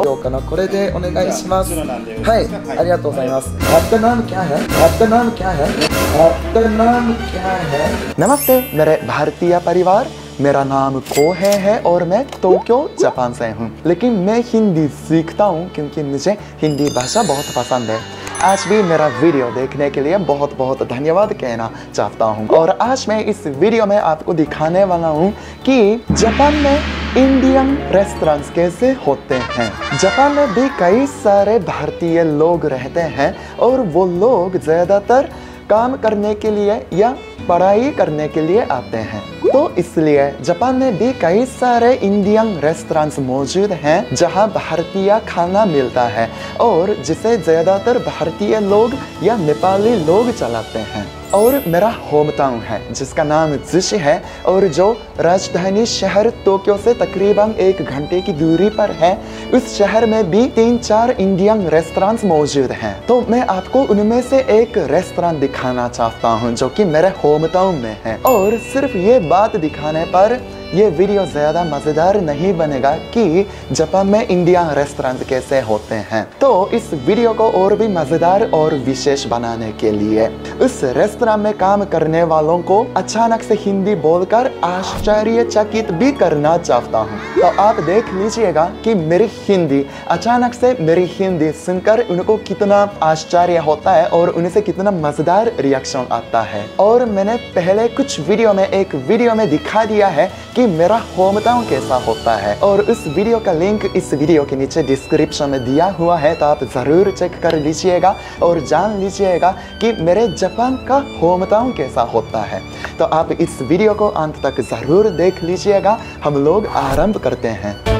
どうかなこれでお願いしますじゃあ普通のなんでよろしいはいですかはいありがとうございます आपका नाम क्या है आपका नाम क्या है आपका नाम क्या है नमस्ते मेरे भारतीय परिवार मेरा नाम कोहे है और मैं टोक्यो जापान से हूँ लेकिन मैं हिंदी सीखता हूँ क्योंकि मुझे हिंदी भाषा बहुत पसंद है आज भी मेरा वीडियो देखने के लिए बहुत बहुत धन्यवाद कहना चाहता हूँ। और आज मैं इस वीडियो में आपको दिखाने वाला हूँ कि जापान में इंडियन रेस्टोरेंट्स कैसे होते हैं। जापान में भी कई सारे भारतीय लोग रहते हैं और वो लोग ज़्यादातर काम करने के लिए या पढ़ाई करने के लिए आते हैं। तो इसलिए जापान में भी कई सारे इंडियन रेस्टोरेंट्स मौजूद हैं, जहाँ भारतीय खाना मिलता है और जिसे ज़्यादातर भारतीय लोग या नेपाली लोग चलाते हैं। और मेरा होम टाउन है, जिसका नाम जिश है और जो राजधानी शहर टोक्यो से तकरीबन एक घंटे की दूरी पर है, उस शहर में भी तीन चार इंडियन रेस्टोरेंट्स मौजूद हैं। तो मैं आपको उनमें से एक रेस्टोरेंट दिखाना चाहता हूँ, जो कि मेरे होम टाउन में है। और सिर्फ़ ये बात दिखाने पर ये वीडियो ज़्यादा मज़ेदार नहीं बनेगा कि जापान में इंडिया रेस्टोरेंट कैसे होते हैं। तो इस वीडियो को और भी मज़ेदार और विशेष बनाने के लिए उस रेस्टोरेंट में काम करने वालों को अचानक से हिंदी बोलकर आश्चर्यचकित भी करना चाहता हूँ। तो आप देख लीजिएगा कि मेरी हिंदी, अचानक से मेरी हिंदी सुनकर उनको कितना आश्चर्य होता है और उनसे कितना मज़ेदार रिएक्शन आता है। और मैंने पहले कुछ वीडियो में, एक वीडियो में दिखा दिया है कि मेरा होम टाउन कैसा होता है और उस वीडियो का लिंक इस वीडियो के नीचे डिस्क्रिप्शन में दिया हुआ है तो आप ज़रूर चेक कर लीजिएगा और जान लीजिएगा कि मेरे जापान का होम टाउन कैसा होता है। तो आप इस वीडियो को अंत तक ज़रूर देख लीजिएगा। हम लोग आरंभ करते हैं।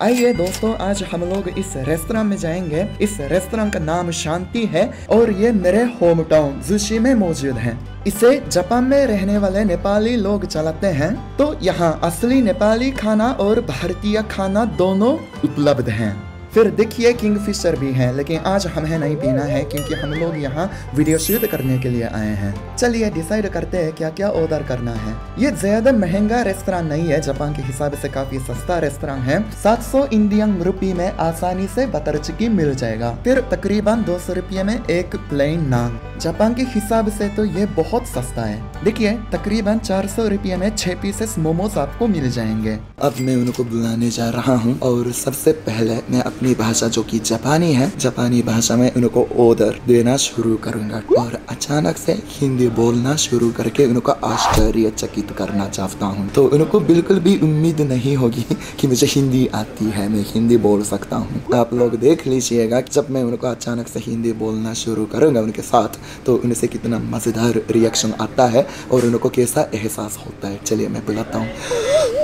आइए दोस्तों, आज हम लोग इस रेस्तरा में जाएँगे। इस रेस्तरा का नाम शांति है और ये मेरे होम टाउन जुशी में मौजूद है। इसे जापान में रहने वाले नेपाली लोग चलाते हैं। तो यहाँ असली नेपाली खाना और भारतीय खाना दोनों उपलब्ध हैं। फिर देखिए किंगफिशर भी है, लेकिन आज हमें नहीं पीना है क्योंकि हम लोग यहाँ वीडियो शूट करने के लिए आए हैं। चलिए डिसाइड करते हैं क्या क्या ऑर्डर करना है। ये ज़्यादा महँगा रेस्तरां नहीं है, जापान के हिसाब से काफ़ी सस्ता रेस्तरां है। 700 इंडियन रुपी में आसानी से बटर चिकी मिल जाएगा। फिर तकरीबन दो सौ में एक प्लेन नान जापान के हिसाब से तो ये बहुत सस्ता है। देखिए, तकरीबन चार सौ रुपये में छह पीसेस मोमोज आपको मिल जाएँगे। अब मैं उनको बुलाने जा रहा हूँ और सबसे पहले मैं अपनी भाषा जो कि जापानी है, जापानी भाषा में उनको ऑर्डर देना शुरू करूँगा। और अचानक से हिंदी बोलना शुरू करके उनको आश्चर्यचकित करना चाहता हूँ। तो उनको बिल्कुल भी उम्मीद नहीं होगी कि मुझे हिंदी आती है, मैं हिंदी बोल सकता हूँ। आप लोग देख लीजिएगा, जब मैं उनको अचानक से हिंदी बोलना शुरू करूँगा उनके साथ तो उनसे कितना मज़ेदार रिएक्शन आता है और उनको कैसा एहसास होता है। चलिए मैं बुलाता हूँ।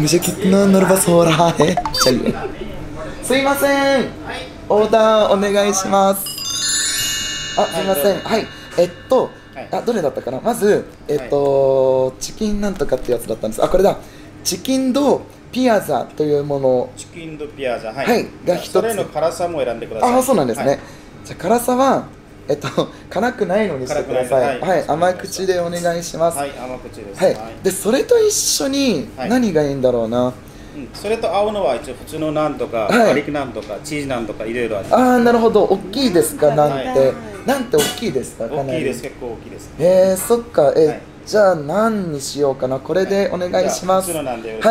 मुझे कितना नर्वस हो रहा है चलिए すいませんオーダーお願いしますあすいませんはいえっとはいあどれだったかなまずえっとチキンなんとかってやつだったんですあこれだチキンドピアザというものをチキンドピアザはい、はいが一つそれの辛さも選んでくださいあそうなんですね、はいじゃあ辛さは えっと辛くないのにしてください。いはい、甘口でお願いします。はい、甘口です、はい、でそれと一緒にはい。何がいいんだろうな、うん。それと合うのは一応普通のなんとか、はい。ガリックなんとかチーズなんとかいろいろあります。ああなるほど。大きいですか？なんて、はいなんて大きいですか？かなり。大きいです。結構大きいです。えー、そっか。え、はい。じゃあ何にしようかな？これでお願いします。いは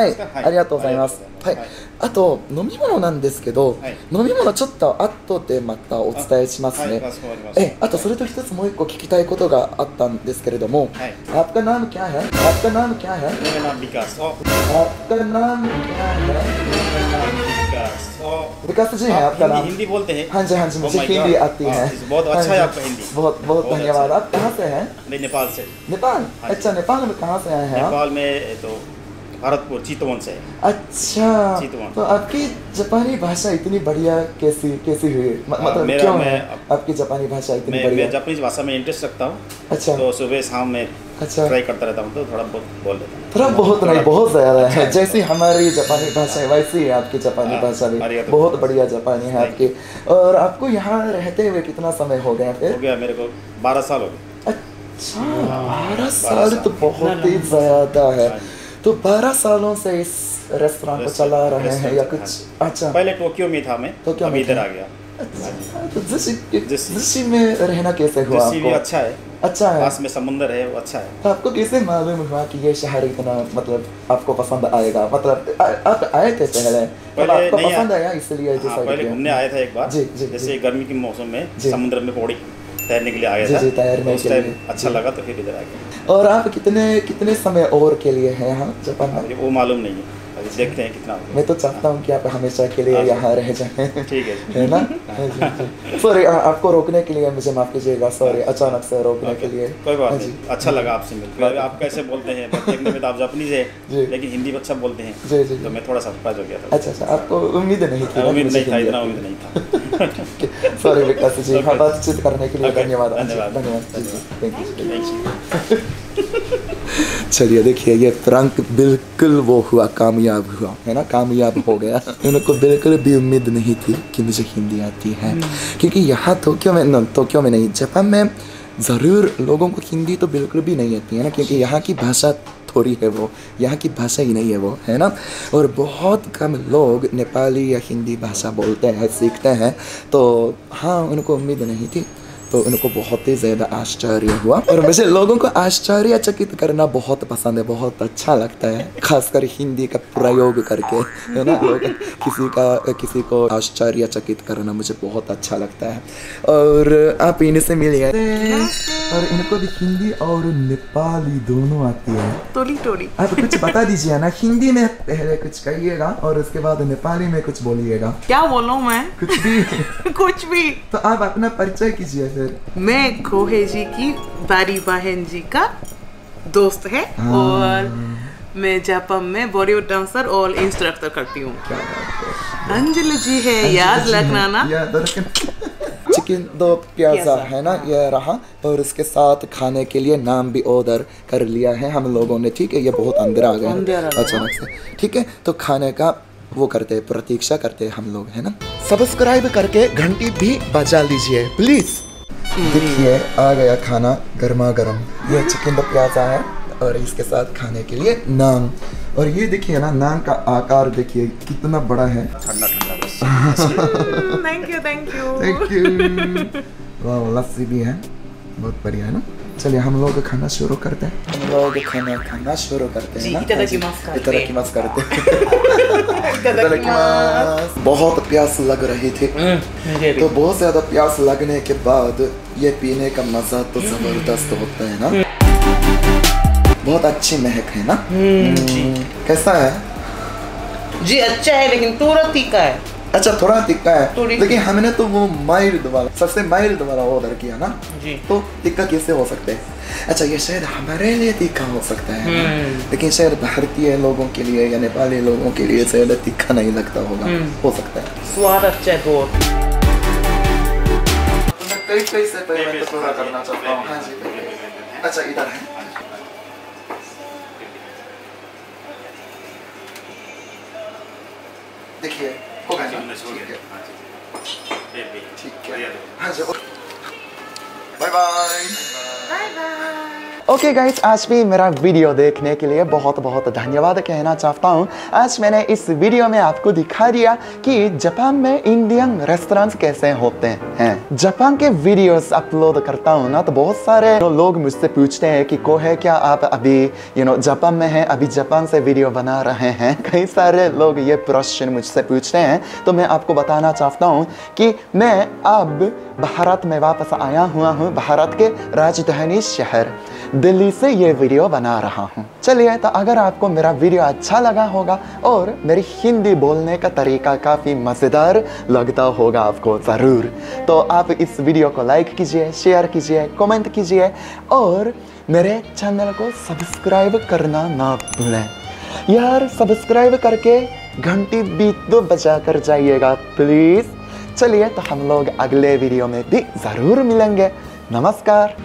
い。ありがとうございますはいありがとうございますあと飲み物なんですけど、はい飲み物ちょっと後でまたお伝えしますねはいかしこまりましたえあとそれと一つもう一個聞きたいことがあったんですけれども、はい आपका नाम क्या है आपका नाम क्या है メレナビカソ आपका नाम क्या है ビカソ विकास जी है आपका नाम हिंदी हिंदी बोलते हैं हाँ जी हाँ जी मुझे Oh my हिंदी God. आती है हाँ, बहुत अच्छा है हाँ आपका जी, हिंदी बहुत बहुत बहुत धन्यवाद अच्छा। आप कहाँ से हैं मैं नेपाल से नेपाल हाँ जी। अच्छा नेपाल में कहाँ से आए हैं आप नेपाल में ए, तो भरतपुर चितवन से अच्छा। चितवन। तो आपकी जापानी भाषा इतनी बढ़िया कैसी कैसी हुई? हाँ, मतलब मेरा- क्यों मैं- आपकी जापानी भाषा इतनी मैं बढ़िया? मैं जापानीज भाषा में इंटरेस्ट रखता हूँ। अच्छा। तो सुबह शाम में अच्छा। ट्राई करता रहता हूँ तो थोड़ा बहुत बोल लेता हूँ। थोड़ा बहुत नहीं बहुत ज़्यादा है। जैसी हमारी जापानी भाषा है वैसी ही आपकी जापानी हाँ, भाषा भी। बहुत बढ़िया जापानी है आपकी। और आपको यहाँ रहते हुए कितना समय हो गया फिर? हो गया मेरे को बारह साल हो गए। अच्छा बारह साल हाँ, तो बहुत ही ज़्यादा है। हाँ। तो बारह सालों से इस रेस्टोरेंट को चला रहे हैं या कुछ? अच्छा। पहले टोक्यो में? था मैं टोक्यो में इधर आ गया। अच्छा तो जिसी जिसी- जिसी में रहना कैसे हुआ आपको? अच्छा है। अच्छा है। पास में समुंदर है वो अच्छा है। तो आपको कैसे मालूम हुआ कि ये शहर इतना मतलब आपको पसंद आएगा? मतलब आ, आप आए थे पहले? पहले आपको नहीं पसंद आया। इसलिए हाँ पहले घूमने आया था एक बार। जी, जी, जैसे गर्मी के मौसम में। समुद्र में पौड़ी। तैरने के लिए आया जी, था। जी, तैरने तो उस टाइम। अच्छा लगा तो फिर इधर आ गया और आप कितने कितने समय और के लिए हैं यहाँ जापान में? वो मालूम नहीं है। देखते हैं कितना मैं तो चाहता हूँ कि आप हमेशा के लिए हाँ। यहाँ रह जाएँ। ठीक है है ना? सॉरी आपको रोकने के लिए मुझे माफ़ कीजिएगा सॉरी अचानक से रोकने के लिए। कोई बात हाँ नहीं। अच्छा लगा आपसे मिलकर। आप कैसे बोलते हैं? देखने में तो आप जापानीज है लेकिन हिंदी अच्छा बोलते हैं। जी जी तो मैं थोड़ा सरप्राइज़ हो गया था। अच्छा अच्छा आपको उम्मीद नहीं थी उम्मीद नहीं था इतना उम्मीद नहीं था। सॉरी विकास जी हाँ बातचीत करने के लिए धन्यवाद। हाँ धन्यवाद। धन्यवाद थैंक यू. चलिए देखिए ये फ्रंक बिल्कुल वो हुआ कामयाब हुआ है ना? कामयाब हो गया। उनको बिल्कुल भी उम्मीद नहीं थी कि मुझे हिंदी आती है। क्योंकि यहाँ टोक्यो में न टोक्यो में नहीं जापान में ज़रूर लोगों को हिंदी तो बिल्कुल भी नहीं आती है ना? क्योंकि यहाँ की भाषा थोड़ी है वो यहाँ की भाषा ही नहीं है वो है ना? और बहुत कम लोग नेपाली या हिंदी भाषा बोलते हैं सीखते हैं। तो हाँ उनको उम्मीद नहीं थी। तो उनको बहुत ही ज़्यादा आश्चर्य हुआ। और मुझे लोगों को आश्चर्यचकित करना बहुत पसंद है बहुत अच्छा लगता है खासकर हिंदी का प्रयोग करके है ना? लोग किसी का किसी को आश्चर्यचकित करना मुझे बहुत अच्छा लगता है। और आप इनसे मिलिए। और इनको भी हिंदी और नेपाली दोनों आती है। टोली टोली। आप कुछ बता दीजिए ना हिंदी में पहले कुछ कहिएगा और उसके बाद नेपाली में कुछ बोलिएगा। क्या बोलूँ मैं? कुछ भी। कुछ भी। तो आप अपना परिचय कीजिए फिर मैं खोहे जी की बारी बहन जी का दोस्त है और मैं जापान में बॉलीवुड डांसर और इंस्ट्रक्टर करती हूँ। है। अंजलि जी है याद रखना ना। चिकन दो प्याजा है ना ये रहा। और उसके साथ खाने के लिए नाम भी ऑर्डर कर लिया है हम लोगों ने ठीक है? ये बहुत अंदर आ गए गया। अचानक से ठीक है तो खाने का वो करते हैं प्रतीक्षा करते हैं हम लोग है ना? सब्सक्राइब करके घंटी भी बजा लीजिए प्लीज़ देखिए आ गया खाना गर्मा गर्म ये चिकन दो प्याजा है और इसके साथ खाने के लिए नान। और ये देखिए ना नान का आकार देखिए कितना बड़ा है। ठंडा ठंडा thank you thank you thank you lassi भी है। बहुत बढ़िया है ना? चलिए हम लोग खाना शुरू करते हैं। हम लोग खाना खाना शुरू करते हैं जी, ना? इतादाकिमाsu करते हैं। इतादाकिमाsu करते बहुत प्यास लग रही थी। तो बहुत ज़्यादा प्यास लगने के बाद ये पीने का मज़ा तो ज़बरदस्त होता है ना? बहुत अच्छी महक है ना? हम्म, कैसा है? जी अच्छा है लेकिन थोड़ा तीखा है। अच्छा थोड़ा तिक्का है। लेकिन हमने तो वो माइल्ड वाला सबसे माइल्ड वाला ऑर्डर किया ना? जी। तो तिक्का कैसे हो सकते हैं? अच्छा ये शायद हमारे लिए तीखा हो सकता है हम्म। लेकिन शायद भारतीय लोगों के लिए या नेपाली लोगों के लिए शायद तीखा नहीं लगता होगा। हम्म। हो सकता है। स्वाद अच्छा है बहुत। कई कई से पेमेंट तो पूरा करना चाहता हूँ। हाँ जी अच्छा इधर है। देखिए バイバイ。バイバイ。ओके गाइस आज भी मेरा वीडियो देखने के लिए बहुत बहुत धन्यवाद कहना चाहता हूँ। आज मैंने इस वीडियो में आपको दिखा दिया कि जापान में इंडियन रेस्टोरेंट्स कैसे होते हैं। जापान के वीडियोस अपलोड करता हूँ ना तो बहुत सारे लोग मुझसे पूछते हैं कि को है, क्या आप अभी यू नो जापान में हैं? अभी जापान से वीडियो बना रहे हैं? कई सारे लोग ये प्रश्न मुझसे पूछते हैं। तो मैं आपको बताना चाहता हूँ कि मैं अब भारत में वापस आया हुआ हूँ, भारत के राजधानी शहर। दिल्ली से ये वीडियो बना रहा हूँ। चलिए तो अगर आपको मेरा वीडियो अच्छा लगा होगा और मेरी हिंदी बोलने का तरीका काफ़ी मज़ेदार लगता होगा आपको ज़रूर तो आप इस वीडियो को लाइक कीजिए शेयर कीजिए कमेंट कीजिए और मेरे चैनल को सब्सक्राइब करना ना भूलें। यार सब्सक्राइब करके घंटी भी तो बजा कर जाइएगा प्लीज़ चलिए तो हम लोग अगले वीडियो में भी ज़रूर मिलेंगे। नमस्कार।